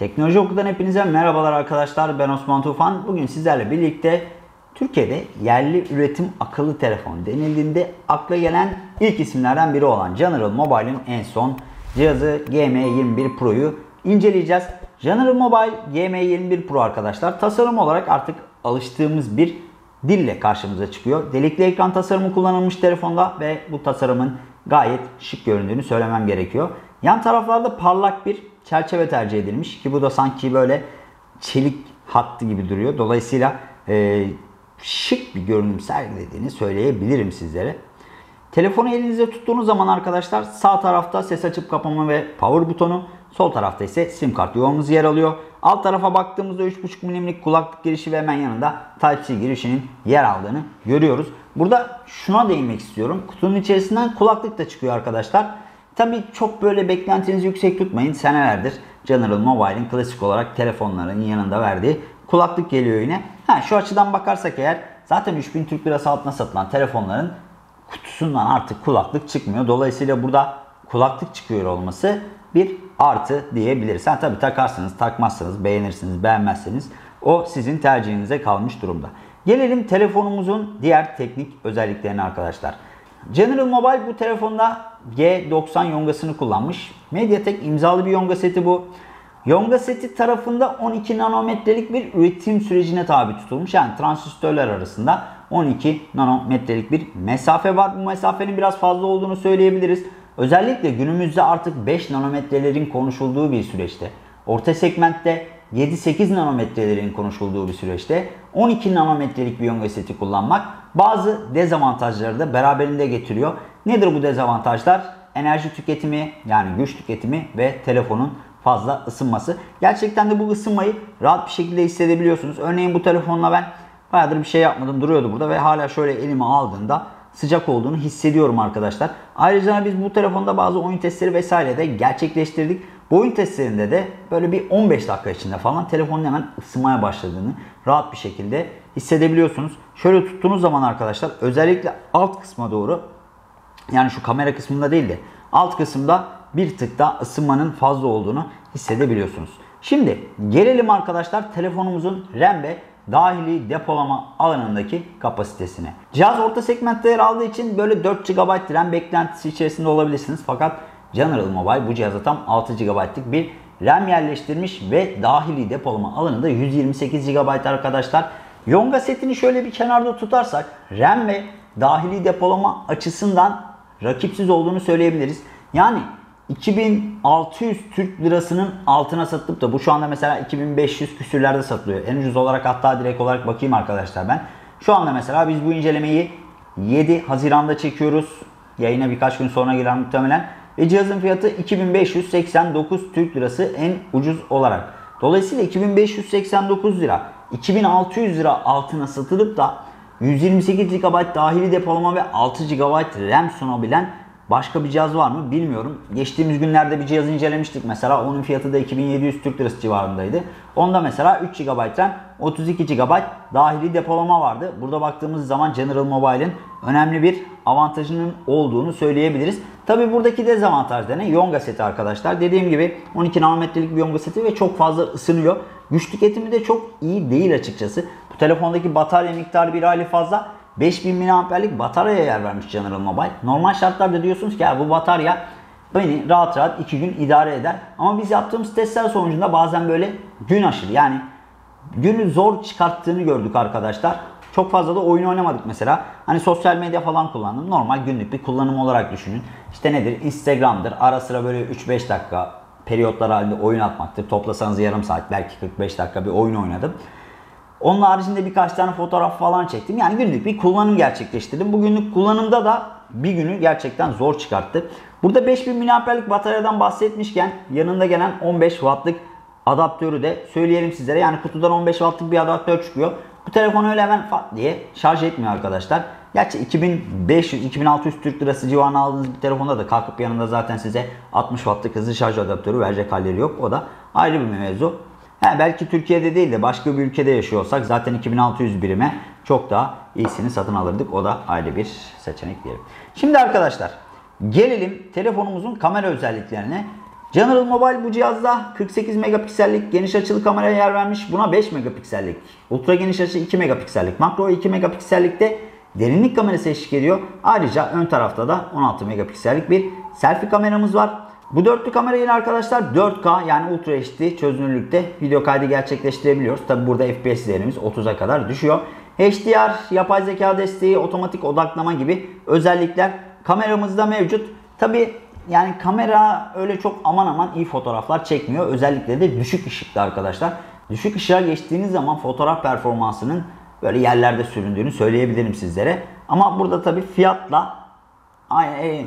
Teknoloji Oku'dan hepinize merhabalar arkadaşlar. Ben Osman Tufan. Bugün sizlerle birlikte Türkiye'de yerli üretim akıllı telefon denildiğinde akla gelen ilk isimlerden biri olan General Mobile'in en son cihazı GM21 Pro'yu inceleyeceğiz. General Mobile GM21 Pro arkadaşlar tasarım olarak artık alıştığımız bir dille karşımıza çıkıyor. Delikli ekran tasarımı kullanılmış telefonda ve bu tasarımın gayet şık göründüğünü söylemem gerekiyor. Yan taraflarda parlak bir çerçeve tercih edilmiş ki bu da sanki böyle çelik hattı gibi duruyor. Dolayısıyla e, şık bir görünüm sergilediğini söyleyebilirim sizlere. Telefonu elinizde tuttuğunuz zaman arkadaşlar sağ tarafta ses açıp kapama ve power butonu, sol tarafta ise sim kart yuvamız yer alıyor. Alt tarafa baktığımızda 3.5 mm'lik kulaklık girişi ve hemen yanında Type-C girişinin yer aldığını görüyoruz. Burada şuna değinmek istiyorum. Kutunun içerisinden kulaklık da çıkıyor arkadaşlar. Tabii çok böyle beklentinizi yüksek tutmayın. Senelerdir General Mobile'in klasik olarak telefonların yanında verdiği kulaklık geliyor yine. Ha, şu açıdan bakarsak eğer zaten 3000 Türk Lirası altına satılan telefonların kutusundan artık kulaklık çıkmıyor. Dolayısıyla burada kulaklık çıkıyor olması bir artı diyebiliriz. Ha tabii takarsınız, takmazsınız, beğenirsiniz, beğenmezseniz o sizin tercihinize kalmış durumda. Gelelim telefonumuzun diğer teknik özelliklerine arkadaşlar. General Mobile bu telefonda G90 yongasını kullanmış. Mediatek imzalı bir yonga seti bu. Yonga seti tarafında 12 nanometrelik bir üretim sürecine tabi tutulmuş. Yani transistörler arasında 12 nanometrelik bir mesafe var. Bu mesafenin biraz fazla olduğunu söyleyebiliriz. Özellikle günümüzde artık 5 nanometrelerin konuşulduğu bir süreçte. Orta segmentte 7-8 nanometrelerin konuşulduğu bir süreçte 12 nanometrelik bir seti kullanmak bazı dezavantajları da beraberinde getiriyor. Nedir bu dezavantajlar? Enerji tüketimi yani güç tüketimi ve telefonun fazla ısınması. Gerçekten de bu ısınmayı rahat bir şekilde hissedebiliyorsunuz. Örneğin bu telefonla ben bayağıdır bir şey yapmadım duruyordu burada ve hala şöyle elime aldığında sıcak olduğunu hissediyorum arkadaşlar. Ayrıca biz bu telefonda bazı oyun testleri vesaire de gerçekleştirdik. Bu oyun testlerinde de böyle bir 15 dakika içinde falan telefonun hemen ısınmaya başladığını rahat bir şekilde hissedebiliyorsunuz. Şöyle tuttuğunuz zaman arkadaşlar özellikle alt kısma doğru yani şu kamera kısmında değil de alt kısımda bir tık daha ısınmanın fazla olduğunu hissedebiliyorsunuz. Şimdi gelelim arkadaşlar telefonumuzun RAM ve dahili depolama alanındaki kapasitesine. Cihaz orta segmentte yer aldığı için böyle 4 GB RAM beklentisi içerisinde olabilirsiniz. Fakat General Mobile bu cihaza tam 6 GB'lık bir RAM yerleştirmiş ve dahili depolama alanı da 128 GB arkadaşlar. Yonga setini şöyle bir kenarda tutarsak RAM ve dahili depolama açısından rakipsiz olduğunu söyleyebiliriz. Yani 2600 Türk lirasının altına satılıp da bu şu anda mesela 2500 küsürlerde satılıyor. En ucuz olarak hatta direkt olarak bakayım arkadaşlar ben. Şu anda mesela biz bu incelemeyi 7 Haziran'da çekiyoruz. Yayına birkaç gün sonra girer muhtemelen. Ve cihazın fiyatı 2589 Türk lirası en ucuz olarak. Dolayısıyla 2589 lira 2600 lira altına satılıp da 128 GB dahili depolama ve 6 GB RAM sunabilen başka bir cihaz var mı bilmiyorum. Geçtiğimiz günlerde bir cihaz incelemiştik mesela. Onun fiyatı da 2700 Türk Lirası civarındaydı. Onda mesela 3 GB RAM, 32 GB dahili depolama vardı. Burada baktığımız zaman General Mobile'in önemli bir avantajının olduğunu söyleyebiliriz. Tabi buradaki dezavantaj da ne? Yonga seti arkadaşlar. Dediğim gibi 12 nanometrelik bir yonga seti ve çok fazla ısınıyor. Güç tüketimi de çok iyi değil açıkçası. Bu telefondaki batarya miktarı bir hayli fazla. 5000 mAh'lik bataryaya yer vermiş General Mobile. Normal şartlarda diyorsunuz ki ya bu batarya beni rahat rahat 2 gün idare eder. Ama biz yaptığımız testler sonucunda bazen böyle gün aşırı yani günü zor çıkarttığını gördük arkadaşlar. Çok fazla da oyun oynamadık mesela. Hani sosyal medya falan kullandım. Normal günlük bir kullanım olarak düşünün. İşte nedir? Instagram'dır. Ara sıra böyle 3-5 dakika periyotlar halinde oyun atmaktır. Toplasanız yarım saat belki 45 dakika bir oyun oynadım. Onun haricinde birkaç tane fotoğraf falan çektim. Yani günlük bir kullanım gerçekleştirdim. Bu günlük kullanımda da bir günü gerçekten zor çıkarttı. Burada 5000 mAh'lik bataryadan bahsetmişken yanında gelen 15 Watt'lık adaptörü de söyleyelim sizlere. Yani kutudan 15 Watt'lık bir adaptör çıkıyor. Bu telefonu öyle hemen fat diye şarj etmiyor arkadaşlar. Gerçi 2500-2600 Türk Lirası civarına aldığınız bir telefonda da kalkıp yanında zaten size 60 Watt'lık hızlı şarj adaptörü verecek halleri yok. O da ayrı bir mevzu. He, belki Türkiye'de değil de başka bir ülkede yaşıyorsak zaten 2600 birime çok daha iyisini satın alırdık. O da ayrı bir seçenek diyelim. Şimdi arkadaşlar gelelim telefonumuzun kamera özelliklerine. General Mobile bu cihazda 48 megapiksellik geniş açılı kameraya yer vermiş. Buna 5 megapiksellik, ultra geniş açı 2 megapiksellik, makro 2 megapiksellikte derinlik kamerası eşlik ediyor. Ayrıca ön tarafta da 16 megapiksellik bir selfie kameramız var. Bu dörtlü kamera yine arkadaşlar 4K yani Ultra HD çözünürlükte video kaydı gerçekleştirebiliyoruz. Tabi burada FPS değerimiz 30'a kadar düşüyor. HDR, yapay zeka desteği, otomatik odaklama gibi özellikler kameramızda mevcut. Tabi yani kamera öyle çok aman aman iyi fotoğraflar çekmiyor. Özellikle de düşük ışıkta arkadaşlar. Düşük ışığa geçtiğiniz zaman fotoğraf performansının böyle yerlerde süründüğünü söyleyebilirim sizlere. Ama burada tabi fiyatla ay,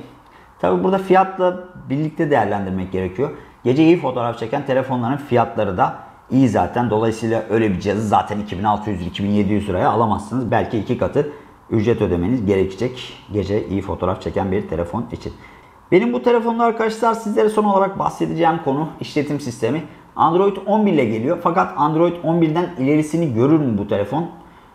tabi burada fiyatla birlikte değerlendirmek gerekiyor. Gece iyi fotoğraf çeken telefonların fiyatları da iyi zaten. Dolayısıyla öyle bir cihazı zaten 2600-2700 liraya alamazsınız. Belki iki katı ücret ödemeniz gerekecek gece iyi fotoğraf çeken bir telefon için. Benim bu telefonda arkadaşlar sizlere son olarak bahsedeceğim konu işletim sistemi. Android 11 ile geliyor. Fakat Android 11'den ilerisini görür mü bu telefon?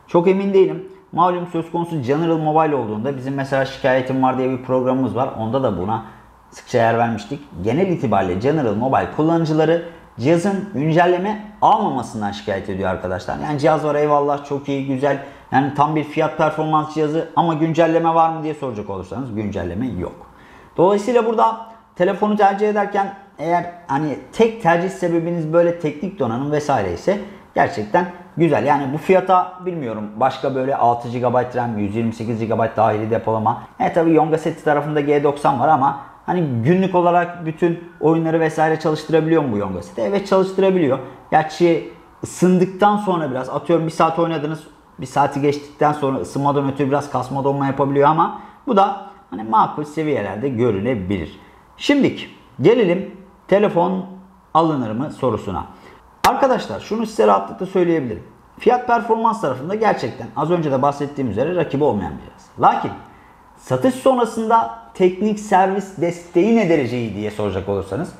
Çok emin değilim. Malum söz konusu General Mobile olduğunda bizim mesela şikayetim var diye bir programımız var. Onda da buna sıkça yer vermiştik. Genel itibariyle General Mobile kullanıcıları cihazın güncelleme almamasından şikayet ediyor arkadaşlar. Yani cihaz var eyvallah çok iyi güzel. Yani tam bir fiyat performans cihazı ama güncelleme var mı diye soracak olursanız güncelleme yok. Dolayısıyla burada telefonu tercih ederken eğer hani tek tercih sebebiniz böyle teknik donanım vesaire ise gerçekten güzel. Yani bu fiyata bilmiyorum başka böyle 6 GB RAM, 128 GB dahili depolama. E tabi Yonga seti tarafında G90 var ama hani günlük olarak bütün oyunları vesaire çalıştırabiliyor mu bu Yonga seti? Evet çalıştırabiliyor. Gerçi ısındıktan sonra biraz atıyorum bir saat oynadınız bir saati geçtikten sonra ısınmadan ötürü biraz kasma donma yapabiliyor ama bu da hani makul seviyelerde görülebilir. Şimdilik gelelim telefon alınır mı sorusuna. Arkadaşlar şunu size rahatlıkla söyleyebilirim. Fiyat performans tarafında gerçekten az önce de bahsettiğim üzere rakibi olmayan bir cihaz. Lakin satış sonrasında teknik servis desteği ne dereceydi diye soracak olursanız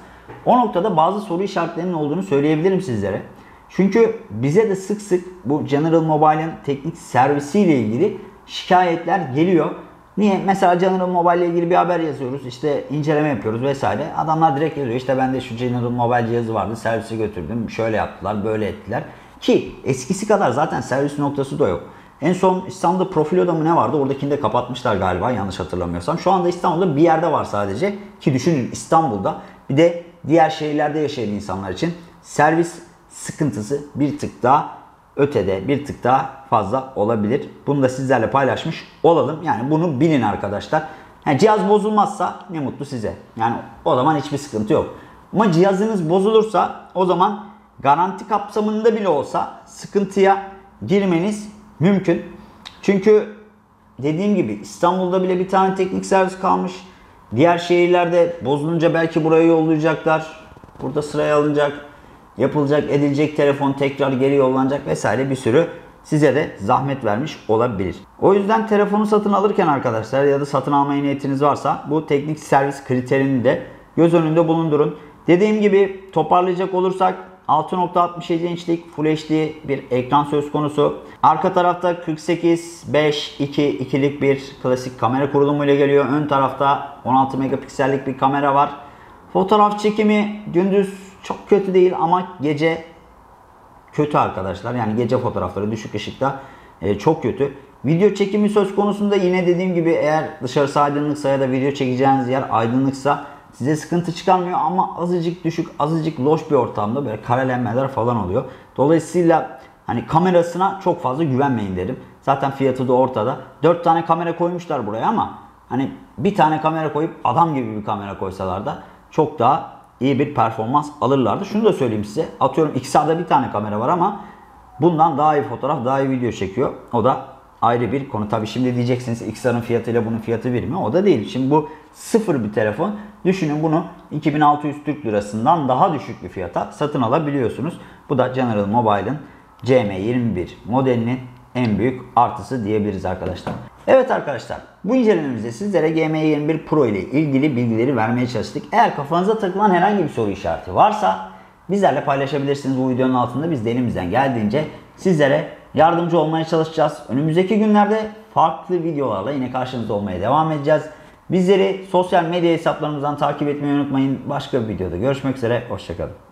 o noktada bazı soru işaretlerinin olduğunu söyleyebilirim sizlere. Çünkü bize de sık sık bu General Mobile'ın teknik servisiyle ilgili şikayetler geliyor. Niye? Mesela General Mobile ile ilgili bir haber yazıyoruz. işte inceleme yapıyoruz vesaire. Adamlar direkt yazıyor. İşte bende şu General Mobile cihazı vardı. Servise götürdüm. Şöyle yaptılar, böyle ettiler. Ki eskisi kadar zaten servis noktası da yok. En son İstanbul'da Profilo'da mı ne vardı? Oradakini de kapatmışlar galiba yanlış hatırlamıyorsam. Şu anda İstanbul'da bir yerde var sadece. Ki düşünün İstanbul'da bir de diğer şehirlerde yaşayan insanlar için servis sıkıntısı bir tık daha ötede bir tık daha fazla olabilir. Bunu da sizlerle paylaşmış olalım. Yani bunu bilin arkadaşlar. Yani cihaz bozulmazsa ne mutlu size. Yani o zaman hiçbir sıkıntı yok. Ama cihazınız bozulursa o zaman garanti kapsamında bile olsa sıkıntıya girmeniz mümkün. Çünkü dediğim gibi İstanbul'da bile bir tane teknik servis kalmış. Diğer şehirlerde bozulunca belki buraya yollayacaklar. Burada sıraya alınacak yapılacak, edilecek telefon tekrar geri yollanacak vesaire bir sürü size de zahmet vermiş olabilir. O yüzden telefonu satın alırken arkadaşlar ya da satın almaya niyetiniz varsa bu teknik servis kriterini de göz önünde bulundurun. Dediğim gibi toparlayacak olursak 6.67 inçlik Full HD bir ekran söz konusu. Arka tarafta 48 5 2 2'lik bir klasik kamera kurulumu ile geliyor. Ön tarafta 16 megapiksellik bir kamera var. Fotoğraf çekimi gündüz çok kötü değil ama gece kötü arkadaşlar. Yani gece fotoğrafları düşük ışıkta e, çok kötü. Video çekimi söz konusunda yine dediğim gibi eğer dışarısı aydınlıksa ya da video çekeceğiniz yer aydınlıksa size sıkıntı çıkarmıyor ama azıcık düşük, azıcık loş bir ortamda böyle karelenmeler falan oluyor. Dolayısıyla hani kamerasına çok fazla güvenmeyin derim. Zaten fiyatı da ortada. 4 tane kamera koymuşlar buraya ama hani bir tane kamera koyup adam gibi bir kamera koysalar da çok daha iyi bir performans alırlardı. Şunu da söyleyeyim size. Atıyorum XR'da bir tane kamera var ama bundan daha iyi fotoğraf, daha iyi video çekiyor. O da ayrı bir konu. Tabi şimdi diyeceksiniz XR'ın fiyatıyla bunun fiyatı bir mi? O da değil. Şimdi bu sıfır bir telefon. Düşünün bunu 2600 Türk lirasından daha düşük bir fiyata satın alabiliyorsunuz. Bu da General Mobile'ın CM21 modelinin en büyük artısı diyebiliriz arkadaşlar. Evet arkadaşlar bu incelememizde sizlere GM21 Pro ile ilgili bilgileri vermeye çalıştık. Eğer kafanıza takılan herhangi bir soru işareti varsa bizlerle paylaşabilirsiniz bu videonun altında. Biz de elimizden geldiğince sizlere yardımcı olmaya çalışacağız. Önümüzdeki günlerde farklı videolarla yine karşınızda olmaya devam edeceğiz. Bizleri sosyal medya hesaplarımızdan takip etmeyi unutmayın. Başka bir videoda görüşmek üzere. Hoşçakalın.